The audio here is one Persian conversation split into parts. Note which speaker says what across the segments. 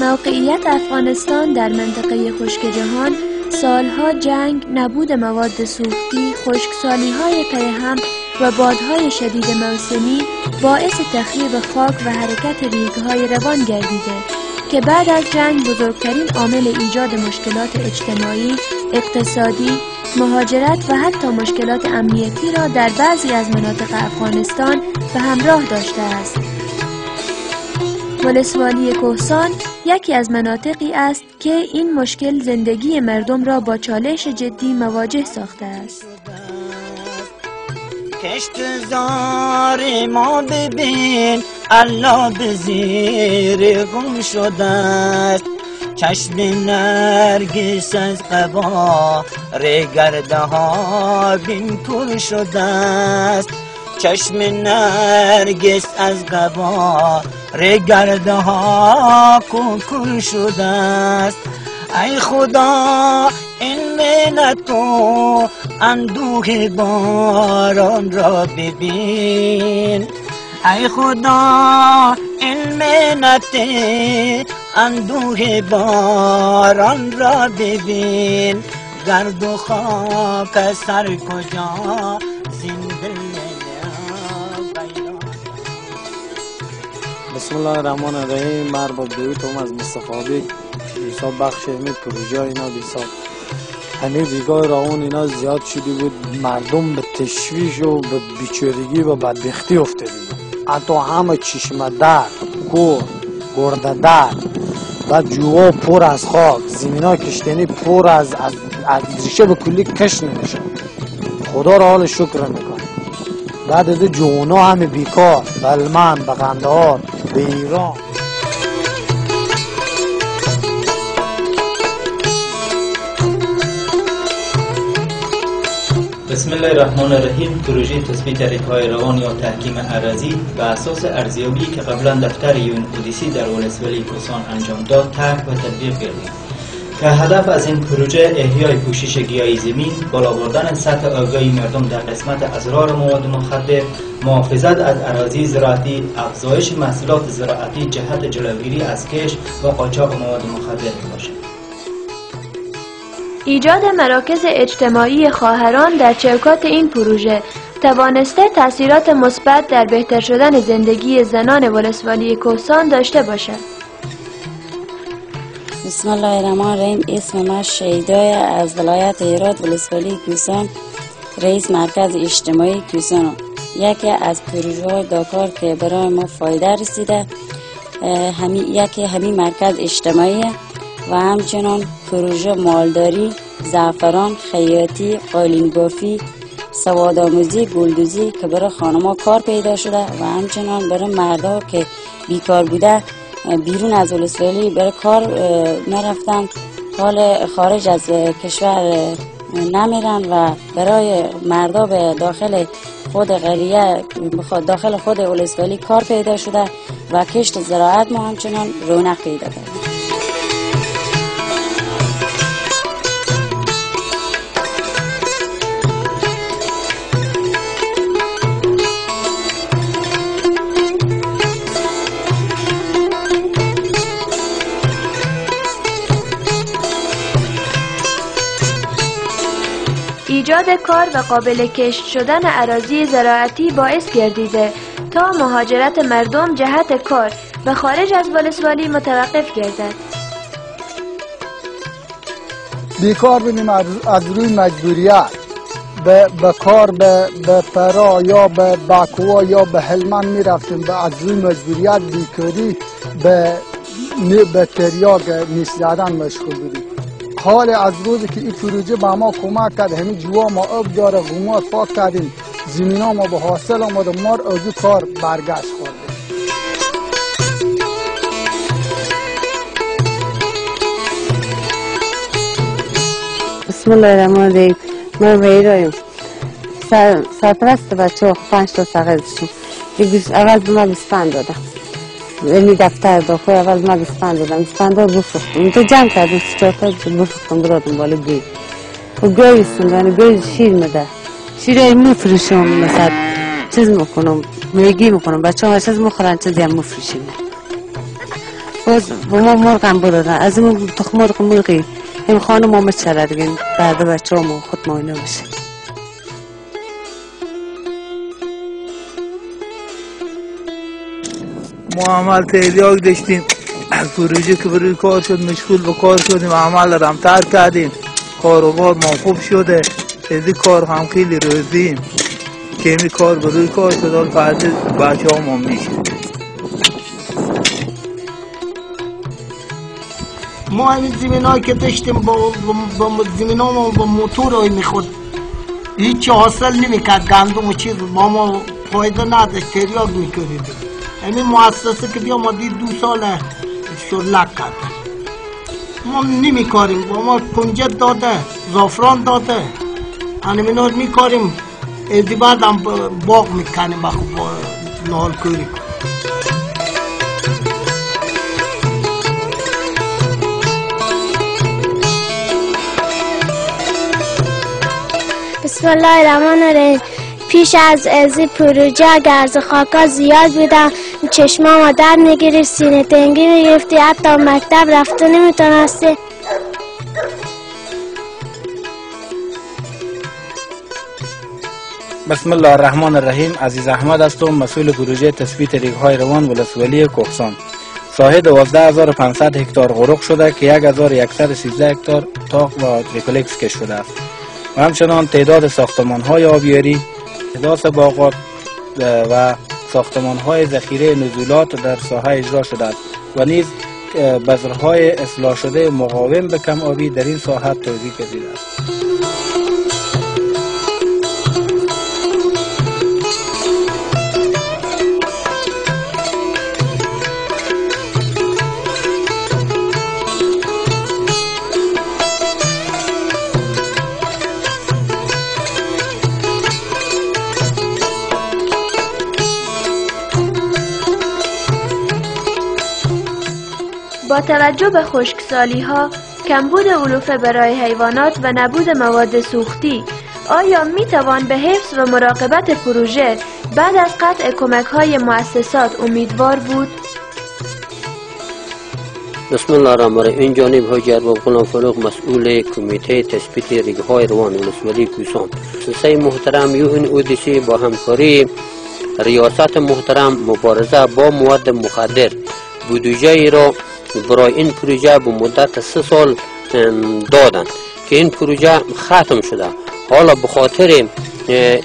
Speaker 1: موقعیت افغانستان در منطقه خشک جهان سالها جنگ، نبود مواد سوختی، خشکسالی های هم و بادهای شدید موسمی باعث تخریب خاک و حرکت ریگهای روان گردیده که بعد از جنگ بزرگترین عامل ایجاد مشکلات اجتماعی، اقتصادی، مهاجرت و حتی مشکلات امنیتی را در بعضی از مناطق افغانستان به همراه داشته است. ولسوالی کوهسان یکی از مناطقی است که این مشکل زندگی مردم را با چالش جدی مواجه ساخته است.
Speaker 2: کشت زار ما ببین الله به زیر گم شده است چشم نرگس از قبا گرده ها بین پر شده است چشم نرگس از قبا گرده ها کن شده است. ای خدا این منت و اندوه باران را ببین. ای خدا این منت اندوه باران را ببین. گرد و خاک سر کجا
Speaker 3: بسم الله الرحمن الرحیم با دویتم از مصطفی بیسا بخش همین پروژه اینا بیسا همه بیگاه راون اینا زیاد شده بود مردم به تشویش و به بیچارگی و بدبختی افتاده بود حتی همه چشمه در کور گرده در و جوا پر از خاک زمین ها کشتنی پر از از ریشه به کلی کش نمیشه خدا را حال شکر می‌کنه بعد از جوانا همه بیکار بلمن به ایران
Speaker 4: بسم الله الرحمن الرحیم. پروژه تثبیت ریکهای روان یا تحکیم عرضی به اساس ارزیابی که قبلا دفتر یون در ولسوالی کوسان انجام داد ترک و تطبیق گردید. که هدف از این پروژه احیای پوشش گیاهی زمین بالا بردن سطح آگاهی مردم در قسمت ازرار مواد مخدر محافظت از اراضی زراعتی افزایش محصولات زراعتی جهت جلوگیری از کش و قاچاق مواد مخدر باشد
Speaker 1: ایجاد مراکز اجتماعی خواهران در چوکات این پروژه توانسته تاثیرات مثبت در بهتر شدن زندگی زنان ولسوالی کوهستان داشته باشد.
Speaker 5: بسم الله الرحمن الرحیم اسم من شیدای از ولایت ایراد ولسوالی کوسان رئیس مرکز اجتماعی کوسان یکی از پروژه های داکار که برای ما فایده رسیده همی یکی همین مرکز اجتماعی و همچنان پروژه مالداری زعفران خیاطی قالین بافی سواد آموزی گلدوزی که برای خانما کار پیدا شده و همچنان برای مردا که بیکار بوده بیرون از ولسوالی برای کار نرفتن حال خارج از کشور نمیرن و برای مردا به داخل خود قریه داخل خود ولسوالی کار پیدا شده و کشت زراعت ما همچنان رونق پیدا کرده
Speaker 1: ایجاد کار و قابل کشت شدن عراضی زراعتی باعث گردیده. تا مهاجرت مردم جهت کار و خارج از ولسوالی متوقف گردد.
Speaker 6: بیکار بینیم از روی مجبوریت. به, به کار به, به پرا یا به باکوا یا به هلمن می رفتیم به از روی مجبوریت بیکاری به به تریاک نیست زدن مشغول بودیم. حال از روزی که این پروژه به ما کمک کرد همین جوا ما اب داره غمات پاک کردیم زمین ما به حاصل آمده مار از کار برگشت خوردیم
Speaker 7: بسم الله الرحمن الرحیم. من ویرایم سرپرست بچه ها پنج تا سقیزشون اول به من بسپند دادم یعنی دفتر داخل اول ما بسپند دادم بسپند ها بفروختم. تو جمع کردم سی چهار تا بفروختم برادم بالا گوی و گوی سندن گوی شیر مده شیر ای مفروشم مثلا چیز می‌کنم میگی می‌کنم بچه ها چیز مخورن چیزی هم مفروشیم باز با ما مرغم برونه از این تخم مرغ مرغی. این خانه ما مچره دیگه بعد بچه ما خود ماینه میشه
Speaker 8: ما عمل تریاک داشتیم. پروژه که بروی کار شد مشغول به کار شدیم. عمل هم ترک کردیم. کاروبار ما خوب شده. از این کار هم خیلی روزیم. این کار بروی کار شد حال فرد بچه هم میشه.
Speaker 9: ما همین زمین هایی که داشتیم با, با, زمین ها با موتور هایی می‌خورد. هیچ حاصل نمی‌کرد. گندم و چیز. ما ما فایده نداشت. تریاک می‌کردیم. همین مؤسسه که بیا ما دید دو سال شلک کرد. ما نمیکاریم. با ما کنجد داده زافران داده. همین میکاریم ازی بعد هم باغ می‌کنیم. با نال کوری.
Speaker 10: بسم الله الرحمن الرحیم. پیش از ازی پروژه گرز خاکا زیاد بودم چشما ما در می‌گیرید سینه تنگی می‌گرفتی حتی مکتب رفته نمی‌تونستی.
Speaker 11: بسم الله الرحمن الرحیم. عزیز احمد هستم مسئول پروژه تثبیت ریگهای روان ولسوالی کوهستان. ساحه 12500 هکتار غرق شده که 1113 هکتار تاق و تریپلکس کش شده است. و همچنان تعداد ساختمان های آبیاری احداث باغات و ساختمان های ذخیره نزولات در ساحه اجرا شده است و نیز بذرهای اصلاح شده مقاوم به کم آبی در این ساحه توضیح گردیده است.
Speaker 1: با توجه به خشکسالی ها، کمبود علوفه برای حیوانات و نبود مواد سوختی آیا می توان به حفظ و مراقبت پروژه بعد از قطع کمک های مؤسسات امیدوار بود؟
Speaker 12: بسم الله الرحمن الرحیم. این جانب غلام فروغ مسئول کمیته تثبیت ریگ های روان ولسوالی کوسان. سلسله محترم یوهن اودیسی با همکاری ریاست محترم مبارزه با مواد مخدر. بودجه را برای این پروژه به مدت سه سال دادن که این پروژه ختم شده. حالا به خاطر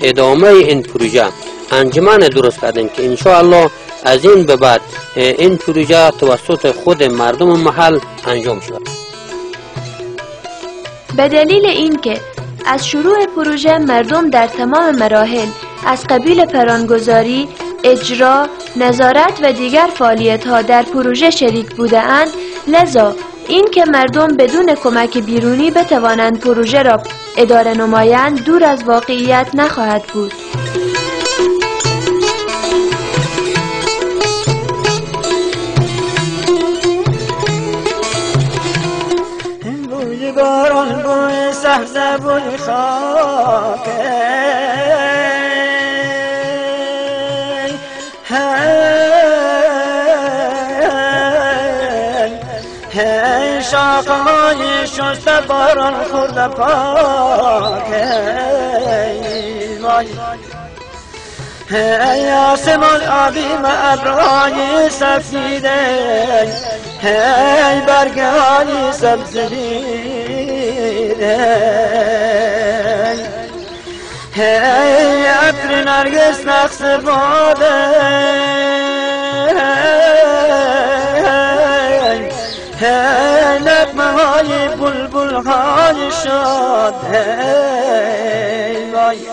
Speaker 12: ادامه این پروژه انجمن درست کردیم که انشاءالله از این به بعد این پروژه توسط خود مردم محل انجام شد
Speaker 1: به دلیل اینکه از شروع پروژه مردم در تمام مراحل از قبیل پرانگذاری، اجرا، نظارت و دیگر فعالیت ها در پروژه شریک بوده اند لذا این که مردم بدون کمک بیرونی بتوانند پروژه را اداره نمایند دور از واقعیت نخواهد بود.
Speaker 2: باران بوی شاخهای شسته باران خورده پاکه وای. ای آسمان آبی و سفیده ای برگهای سبزیده. ای عطر نرگس نقص باده. نقمه های بلبل های شاد وای.